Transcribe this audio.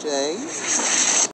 Jay.